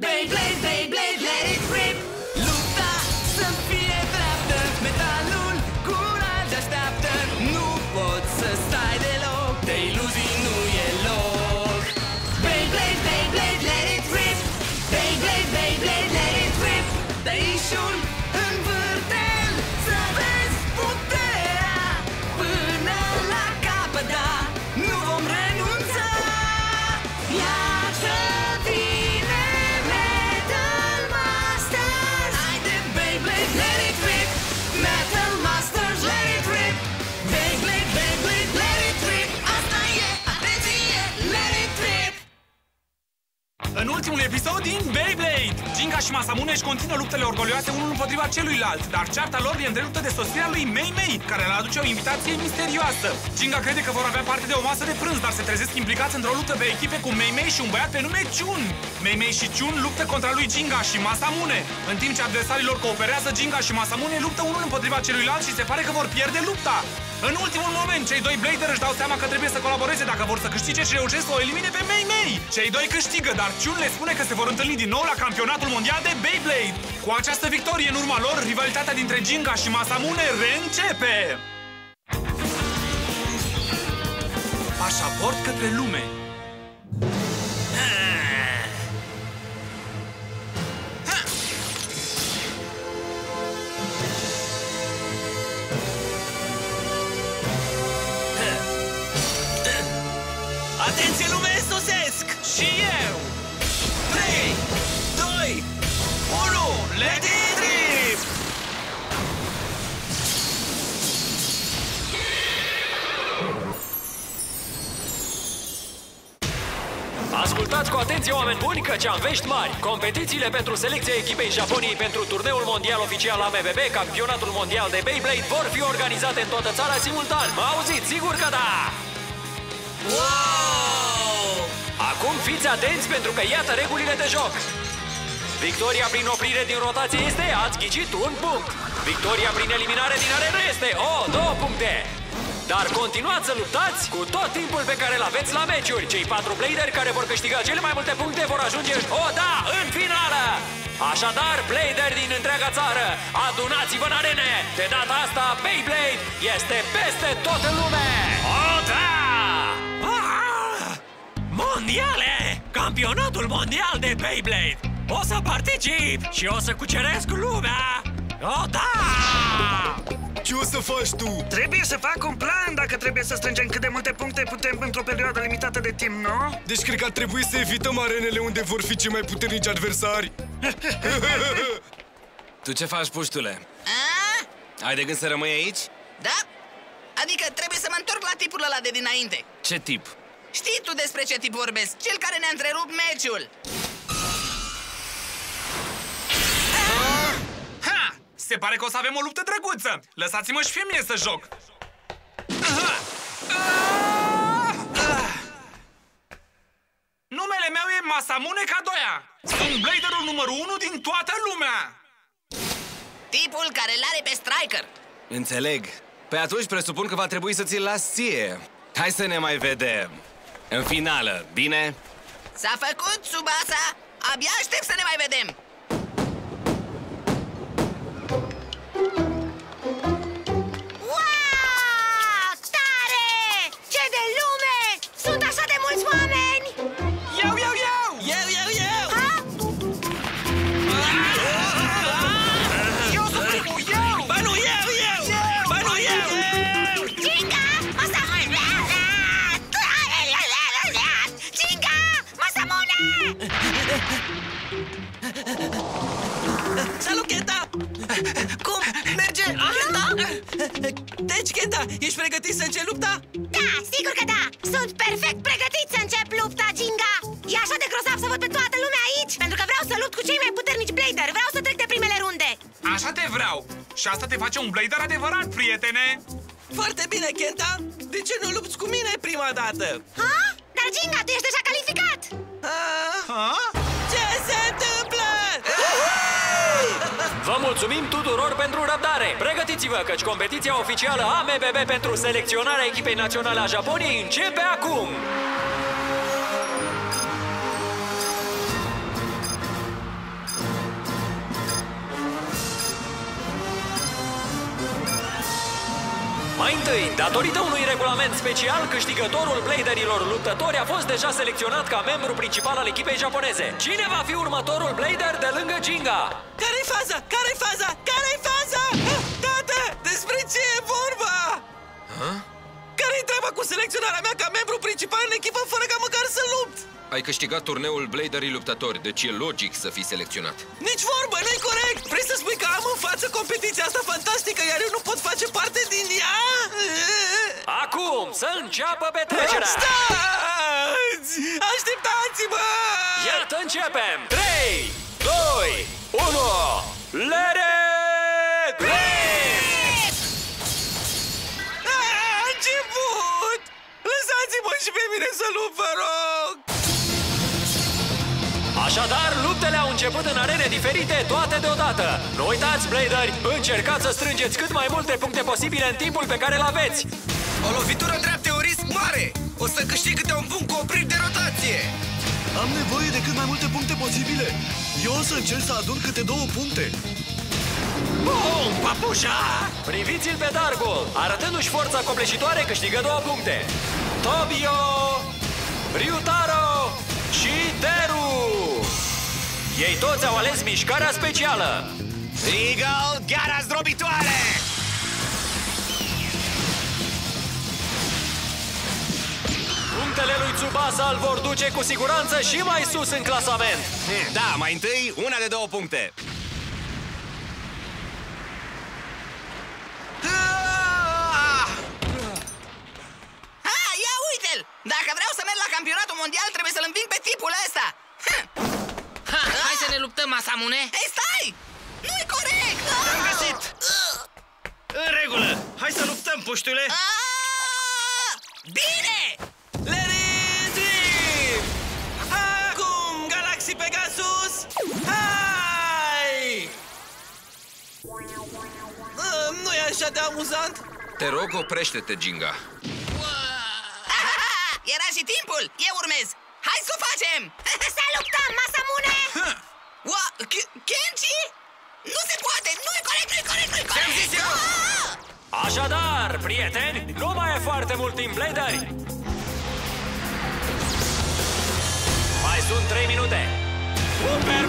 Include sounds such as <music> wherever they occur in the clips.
Beyblade, Beyblade, ultimul episod din Beyblade, Jinga și Masamune își continuă luptele orgolioase unul împotriva celuilalt, dar cearta lor e întreruptă de sosirea lui Mei Mei, care le aduce o invitație misterioasă. Jinga crede că vor avea parte de o masă de prânz, dar se trezesc implicați într-o luptă pe echipe cu Mei Mei și un băiat pe nume Chun. Mei Mei și Chun luptă contra lui Jinga și Masamune. În timp ce adversarii lor cooperează, Jinga și Masamune luptă unul împotriva celuilalt și se pare că vor pierde lupta. În ultimul moment, cei doi Blader își dau seama că trebuie să colaboreze dacă vor să câștige și reușesc să o elimine pe Mei Mei. Cei doi câștigă, dar Chun le spune că se vor întâlni din nou la campionatul mondial de Beyblade. Cu această victorie în urma lor, rivalitatea dintre Jinga și Masamune reîncepe. Pașaport către lume. Ascultați cu atenție, oameni buni, căci am vești mari. Competițiile pentru selecția echipei Japoniei pentru turneul mondial oficial AMBB, campionatul mondial de Beyblade, vor fi organizate în toată țara simultan. Mă auziți? Sigur că da! Wow! Acum fiți atenți pentru că iată regulile de joc. Victoria prin oprire din rotație este, ați ghicit, un punct. Victoria prin eliminare din arenă este, o, două puncte. Dar continuați să luptați cu tot timpul pe care îl aveți la meciuri. Cei patru bladeri care vor câștiga cele mai multe puncte vor ajunge, o, da, în finală. Așadar, bladeri din întreaga țară, adunați-vă în arene! De data asta, Beyblade este peste tot în lume! O, da! Ah! Mondiale! Campionatul mondial de Beyblade! O să particip și o să cuceresc lumea! O, da! Ce o să faci tu? Trebuie să fac un plan dacă trebuie să strângem cât de multe puncte putem într-o perioadă limitată de timp, nu? Deci cred că ar trebui să evităm arenele unde vor fi cei mai puternici adversari <laughs> Tu ce faci, puștule? A? Ai de gând să rămâi aici? Da? Adică trebuie să mă întorc la tipul ăla de dinainte Ce tip? Știi tu despre ce tip vorbesc? Cel care ne-a întrerupt meciul Ha! Se pare că o să avem o luptă drăguță! Lăsați-mă și fie mie să joc! Aha! Ah! Ah! Numele meu e Masamune Kadoya! Sunt bladerul numărul 1 din toată lumea! Tipul care l-are pe Striker Înțeleg. Pe atunci presupun că va trebui să ți-l las ție. Hai să ne mai vedem. În finală, bine? S-a făcut, Subasa Abia aștept să ne mai vedem Și asta te face un blader adevărat, prietene! Foarte bine, Kenta! De ce nu lupți cu mine prima dată? Ha? Dar Ginga, tu ești deja calificat! Ah, Ha? ce se întâmplă? Vă mulțumim tuturor pentru răbdare! Pregătiți-vă căci competiția oficială AMBB pentru selecționarea echipei naționale a Japoniei începe acum! Mai întâi, datorită unui regulament special, câștigătorul bladerilor luptători a fost deja selecționat ca membru principal al echipei japoneze. Cine va fi următorul blader de lângă Jinga? Care-i faza? Care-i faza? Care-i faza? Tată, despre ce e vorba? Care-i treaba cu selecționarea mea ca membru principal în echipă fără ca măcar să lupt? Ai câștigat turneul Bladerii luptători, deci e logic să fii selecționat. Nici vorbă, nu-i corect! Vrei să spui că am în față competiția asta fantastică, iar eu nu pot face parte din ea? Acum, să înceapă petrecerea! Stați! Așteptați-mă! Iată începem! 3, 2, 1, let it rip! A început! Lăsați-mă și pe mine să lupt, vă rog! Așadar, luptele au început în arene diferite, toate deodată. Nu uitați, Bladeri, încercați să strângeți cât mai multe puncte posibile în timpul pe care îl aveți. O lovitură dreaptă e un risc mare! O să câștig câte un punct cu opriri de rotație! Am nevoie de cât mai multe puncte posibile. Eu o să încerc să adun câte două puncte. Bum, papușa! Priviți-l pe Dargo! Arătându-și forța copleșitoare, câștigă două puncte. Tobio, Ryutaro și Teru! Ei toți au ales mișcarea specială. Eagle, gara zdrobitoare! Punctele lui Tsubasa îl vor duce cu siguranță și mai sus în clasament. Da, mai întâi, una de două puncte. Ha, ia uite-l! Dacă vreau să merg la campionatul mondial, trebuie să-l înving pe tipul ăsta! Ha, hai să ne luptăm, Masamune! Ei, stai! Nu-i corect! Te-am găsit! În regulă! Hai să luptăm, puștule! Ah! Bine! Let it rip! Acum, Galaxy Pegasus! Hai! Ah, Nu e așa de amuzant? Te rog, oprește-te, Ginga. Era și timpul! Eu urmez! Hai să o facem! Să luptăm, Masamune! Ua, K- Kenji? Nu se poate! Nu-i corect, nu-i corect, nu-i corect! Ce-am zis eu? Ah! Așadar, prieteni, nu mai e foarte mult timp, Bladeri. Mai sunt 3 minute. Super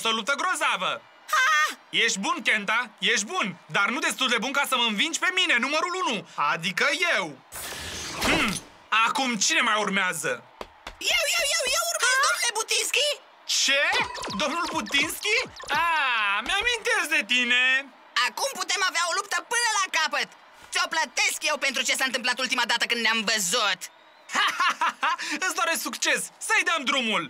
fost o luptă grozavă! Ești bun, Kenta, ești bun, dar nu destul de bun ca să mă învingi pe mine, numărul 1, adică eu. Hmm. Acum cine mai urmează? Eu, eu, eu, eu urmez, domnule Butinski! Ce? Domnul Putinski? Ah, mi-amintesc de tine! Acum putem avea o luptă până la capăt! Ți-o plătesc eu pentru ce s-a întâmplat ultima dată când ne-am văzut! Îți doresc succes! Să-i dăm drumul!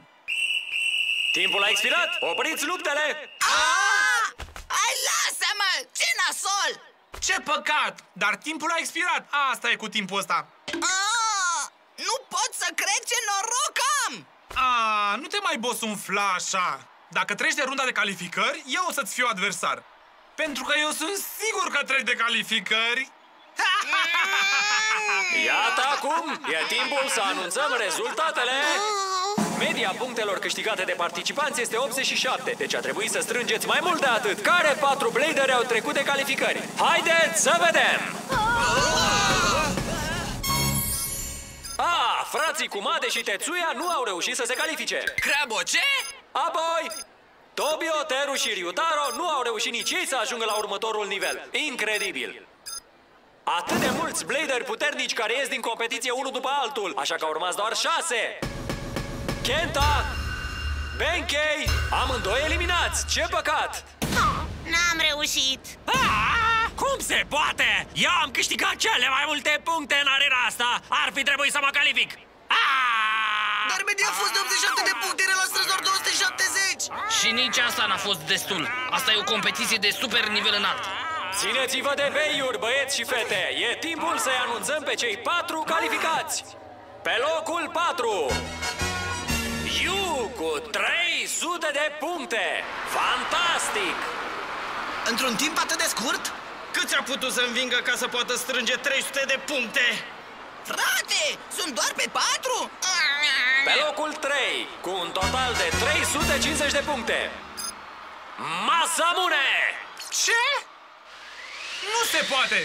Timpul a expirat. Opriți luptele. Ah! Hai, lasă-mă! Ce nasol! Ce păcat! Dar timpul a expirat! Asta e cu timpul ăsta! Ah! Nu pot să cred ce noroc am! A, nu te mai bosumfla așa! Dacă treci de runda de calificări, eu o să-ți fiu adversar. Pentru că eu sunt sigur că treci de calificări. Iată acum, e timpul să anunțăm rezultatele. Media punctelor câștigate de participanți este 87, deci a trebuit să strângeți mai mult de atât. Care patru bladeri au trecut de calificări? Haideți să vedem! A, frații Kumade și Tetsuya nu au reușit să se califice. Crabo, ce? Apoi, Tobio, Teru și Ryutaro nu au reușit nici ei să ajungă la următorul nivel. Incredibil! Atât de mulți bladeri puternici care ies din competiție unul după altul, așa că au urmat doar șase. Kenta, Benkei, amândoi eliminați. Ce păcat! Oh, N-am reușit! Ah! Cum se poate? Eu am câștigat cele mai multe puncte în arena asta! Ar fi trebuit să mă calific! Ah! Dar media a fost de 87 de puncte, el a strâns doar 270! Și nici asta n-a fost destul. Asta e o competiție de super nivel înalt. Țineți-vă de veiuri, băieți și fete! E timpul să-i anunțăm pe cei patru calificați! Pe locul 4 Yu cu 300 de puncte! Fantastic! Într-un timp atât de scurt? Câți a putut să învingă ca să poată strânge 300 de puncte? Frate, sunt doar pe patru? Pe locul 3, cu un total de 350 de puncte Masamune! Ce? Nu se poate!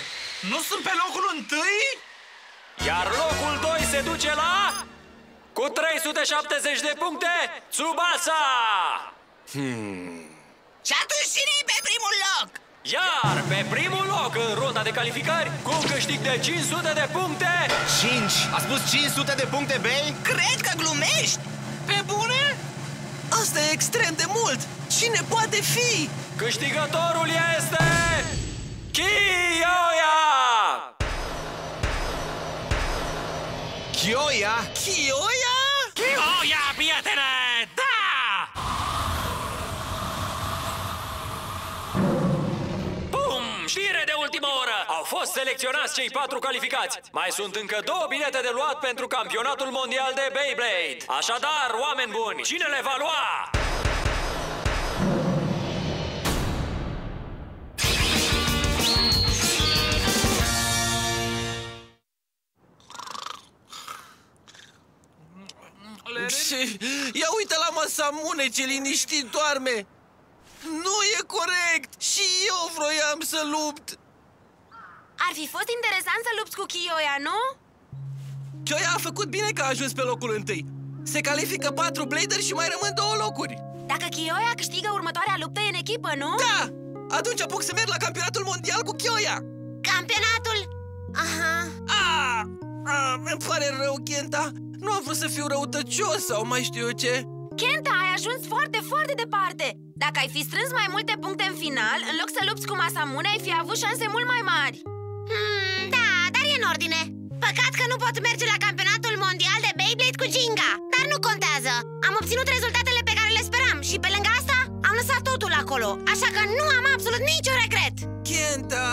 Nu sunt pe locul întâi? Iar locul 2 se duce la... Cu 370 de puncte, Tsubasa! Și atunci cine e pe primul loc? Iar pe primul loc în runda de calificări, cu un câștig de 500 de puncte, 5! A spus 500 de puncte, Bay? Cred că glumești! Pe bune? Asta e extrem de mult! Cine poate fi? câștigătorul este... Kiyoya! Kyoya? Chioia? Oh, ia, prietene! Da! Bum! Știre de ultimă oră! Au fost selecționați cei patru calificați. Mai sunt încă două bilete de luat pentru campionatul mondial de Beyblade. Așadar, oameni buni, cine le va lua? Și <laughs> ia uite la Masamune ce liniștit doarme! Nu e corect! Și eu vroiam să lupt! Ar fi fost interesant să lupți cu Kiyoya, nu? Chioia a făcut bine că a ajuns pe locul întâi. Se califică patru blader și mai rămân două locuri. Dacă Kiyoya câștigă următoarea luptă e în echipă, nu? Da! Atunci apuc să merg la campionatul mondial cu Chioia! Campionatul! Aha. Ah! Ah, îmi pare rău, Kenta! Nu am vrut să fiu răutăcios sau mai știu eu ce. Kenta, ai ajuns foarte, foarte departe! Dacă ai fi strâns mai multe puncte în final, în loc să lupți cu Masamune, ai fi avut șanse mult mai mari. Hmm, da, dar e în ordine. Păcat că nu pot merge la campionatul mondial de Beyblade cu Ginga, dar nu contează. Am obținut rezultatele pe care le speram și pe lângă asta am lăsat totul acolo, așa că nu am absolut niciun regret. Kenta!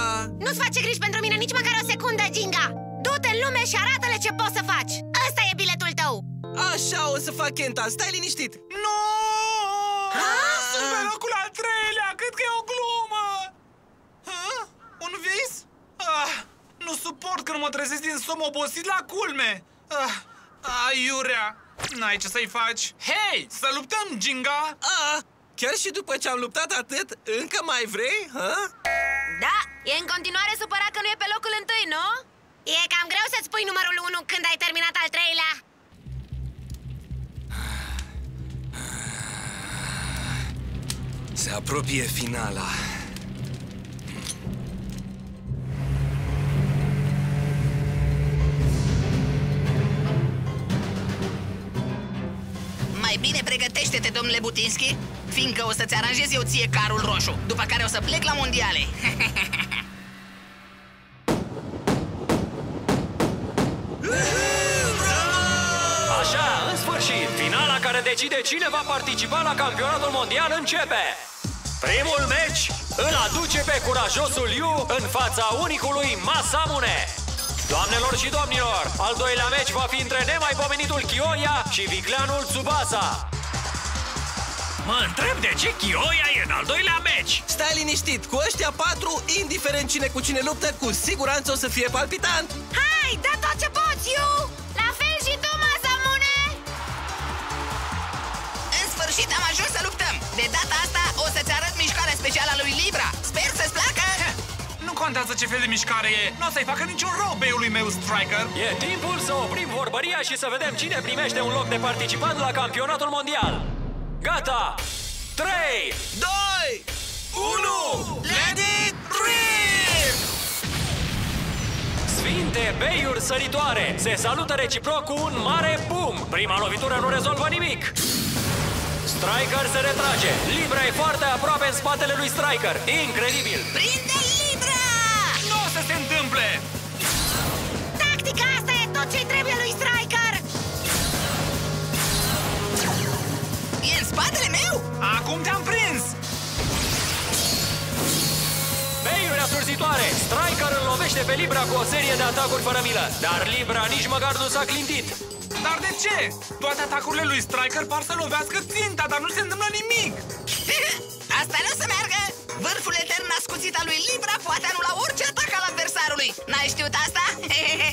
Nu-ți face griji pentru mine nici măcar o secundă, Ginga! Du-te în lume și arată-le ce poți să faci! Ăsta e biletul tău! Așa o să fac, Kenta, stai liniștit! Nu! Sunt pe locul al treilea! Cred că e o glumă! Ha? Un vis? Ah, nu suport când mă trezesc din somn obosit la culme! Ah, aiurea! N-ai ce să-i faci! Hei! Să luptăm, Ginga! A, chiar și după ce am luptat atât, încă mai vrei? Ha? Da, e în continuare supărat că nu e pe locul întâi, nu? E cam greu să-ți pui numărul 1 când ai terminat al treilea Se apropie finala. Mai bine pregătește-te, domnule Butinski, fiindcă o să-ți aranjez eu ție carul roșu, după care o să plec la mondiale. <laughs> decide cine va participa la campionatul mondial începe. Primul meci îl aduce pe curajosul Yu în fața unicului Masamune. Doamnelor și domnilor, al doilea meci va fi între nemaipomenitul Kioya și vicleanul Tsubasa. Mă întreb de ce Chioia e în al doilea meci. Stai liniștit, cu ăștia patru, indiferent cine cu cine luptă, cu siguranță o să fie palpitant. Hai, da tot ce poți, Yu! Sfârșit am ajuns să luptăm. De data asta o să-ți arăt mișcarea specială a lui Libra. Sper să-ți placă. <laughs> Nu contează ce fel de mișcare e, nu o să-i facă niciun rău beiului meu Striker. E timpul să oprim vorbăria și să vedem cine primește un loc de participant la campionatul mondial. Gata! 3, 2, 1, let it rip! Sfinte beiuri săritoare! Se salută reciproc cu un mare bum! Prima lovitură nu rezolvă nimic! Striker se retrage. Libra e foarte aproape în spatele lui Striker. Incredibil! Prinde Libra! întâmple! Tactica asta e tot ce trebuie lui Striker! E în spatele meu? Acum te-am prins! Beiuri asurzitoare! Striker îl lovește pe Libra cu o serie de atacuri fără milă, dar Libra nici măcar nu s-a clintit. Dar de ce? Toate atacurile lui Striker par să lovească ținta, dar nu se întâmplă nimic! <laughs> Asta nu o să meargă! Vârful etern ascuțit al lui Libra poate anula orice atac al adversarului! N-ai știut asta?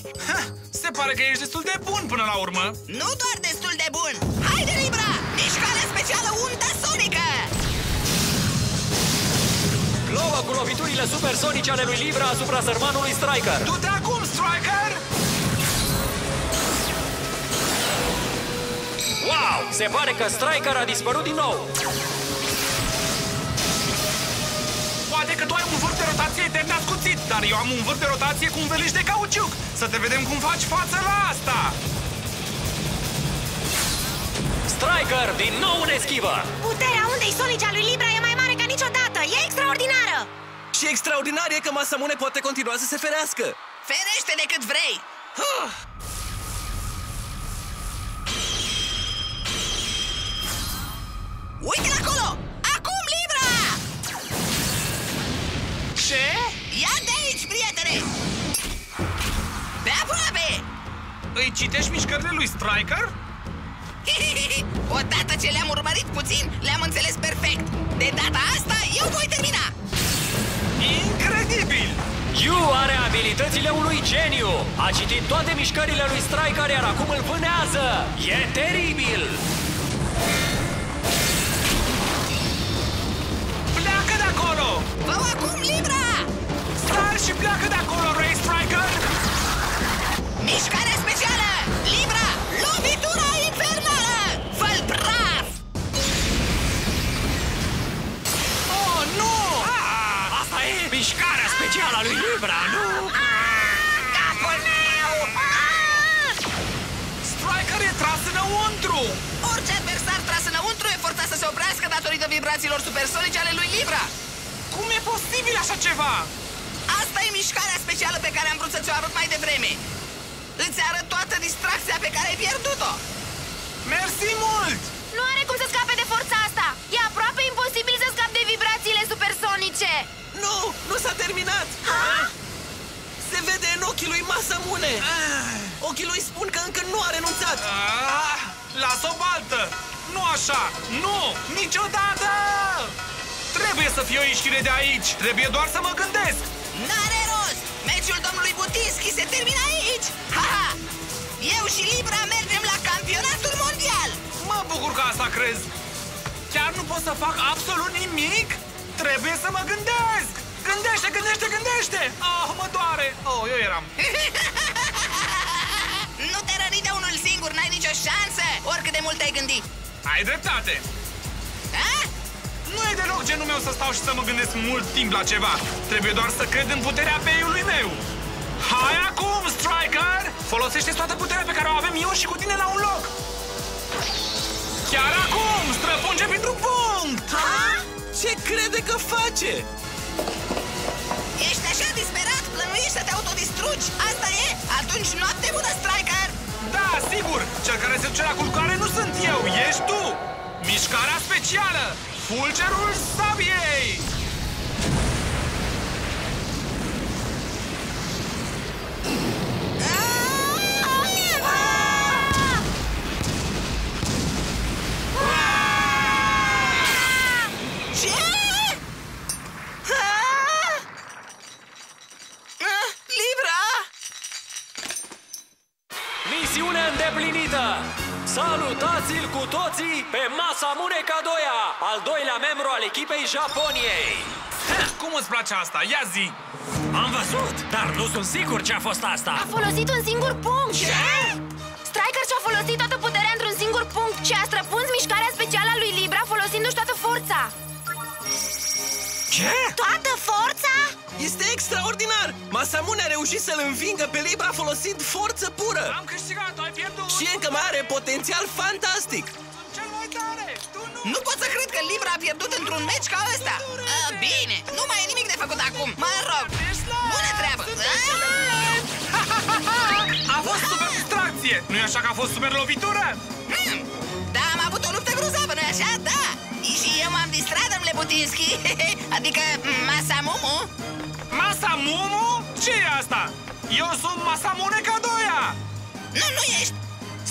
<laughs> Se pare că ești destul de bun până la urmă. nu doar destul de bun! Haide, Libra! Mișcare specială undă sonică! Plouă cu loviturile supersonice ale lui Libra asupra sărmanului Striker. Du-te acum, Striker! Wow! Se pare că Striker a dispărut din nou. Poate că tu ai un vârf de rotație etern ascuțit, dar eu am un vârf de rotație cu un veliș de cauciuc. Să te vedem cum faci față la asta! Striker din nou în eschivă. Puterea undei sonice a lui Libra e mai mare ca niciodată! E extraordinară! Și extraordinar e că Masamune poate continua să se ferească. Ferește de cât vrei! Huh. Uite-l acolo! Acum, Libra! Ce? Ia de aici, prietene! Pe aproape! Îi citești mișcările lui Striker? <laughs> Odată ce le-am urmărit puțin, le-am înțeles perfect. De data asta, eu voi termina. Incredibil! Yu are abilitățile unui geniu. A citit toate mișcările lui Striker, iar acum îl vânează. E teribil! Vă acum, Libra! Stai și pleacă de acolo, Ray Striker! Mișcare specială! Libra! Lovitura infernală! Fă-l praf! Oh, nu! Asta e mișcarea specială a lui Libra, nu? Capul meu! Ah! Striker e tras înăuntru! Orice adversar tras înăuntru e forțat să se oprească datorită vibrațiilor supersonice ale lui Libra. Cum e posibil așa ceva? Asta e mișcarea specială pe care am vrut să ți-o arăt mai devreme. Îți arăt toată distracția pe care ai pierdut-o. Mersi mult! Nu are cum să scape de forța asta! E aproape imposibil să scape de vibrațiile supersonice! Nu, nu s-a terminat! Ha? Se vede în ochii lui Masamune! Ochii lui spun că încă nu a renunțat! Ah, Lasă o baltă! Nu așa! Nu! Niciodată! Trebuie să fie o ieșire de aici! Trebuie doar să mă gândesc! N-are rost! Meciul domnului Butinski se termină aici! Ha-ha! Eu și Libra mergem la campionatul mondial! Mă bucur că asta crezi! Chiar nu pot să fac absolut nimic? Trebuie să mă gândesc! Gândește, gândește, gândește! Ah, mă doare! Oh, eu eram. <laughs> Nu te răni de unul singur, n-ai nicio șansă, oricât de mult ai gândit. Ai dreptate! A? Nu e deloc genul meu să stau și să mă gândesc mult timp la ceva. Trebuie doar să cred în puterea peiului meu. Hai acum, Striker! Folosește toată puterea pe care o avem eu și cu tine la un loc! Chiar acum! Străpunge pentru punct! Ha? Ce crede că face? Ești așa disperat, plănuiești să te autodistrugi? Asta e? Atunci noapte bună, Striker! Da, sigur! Cel care se duce la culcare nu sunt eu, ești tu! Mișcarea specială! Fulgerul sabiei! Echipei Japoniei! Cum îți place asta? Ia zi! Am văzut, dar nu sunt sigur ce a fost asta. A folosit un singur punct! Ce? Striker și-a folosit toată puterea într-un singur punct și a străpuns mișcarea specială a lui Libra folosindu-și toată forța! Ce? Toată forța? Este extraordinar! Masamune a reușit să-l învingă pe Libra folosind forță pură! Am câștigat, ai pierdut! Și încă mai are potențial fantastic! Cel mai tare! Tu nu! Nu pot să cred că Libra a pierdut într-un meci ca ăsta! A, bine, nu mai e nimic de făcut acum, mă rog! Bună treabă! <laughs> A fost super distracție! Nu-i așa că a fost super lovitură? Da, am avut o luptă grozavă, nu-i așa? Da! Și eu m-am distrat, domnule Putinski <laughs> Adică Masamumu Masamumu? ce e asta? Eu sunt Masamune Kadoya! Nu, nu ești!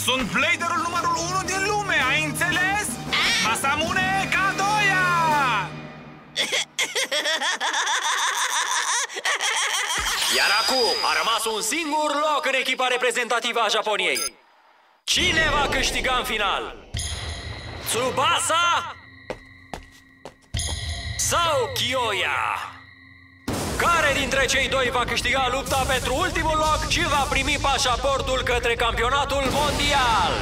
Sunt bladerul numărul 1 din lume, ai înțeles? Masamune Kadoya! Iar acum a rămas un singur loc în echipa reprezentativă a Japoniei. Cine va câștiga în final? Tsubasa sau Kyoya? Care dintre cei doi va câștiga lupta pentru ultimul loc și va primi pașaportul către campionatul mondial?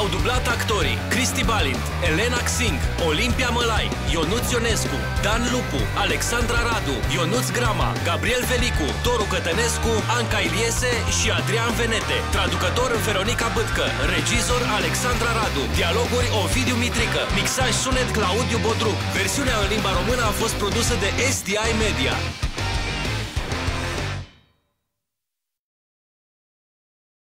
Au dublat actorii Cristi Balint, Elena Xing, Olimpia Mălai, Ionuț Ionescu, Dan Lupu, Alexandra Radu, Ionuț Grama, Gabriel Velicu, Toru Cătănescu, Anca Iliese și Adrian Venete. Traducător Veronica Bâtcă, regizor Alexandra Radu, dialoguri Ovidiu Mitrică, mixaj sunet Claudiu Bodruc. Versiunea în limba română a fost produsă de STI Media.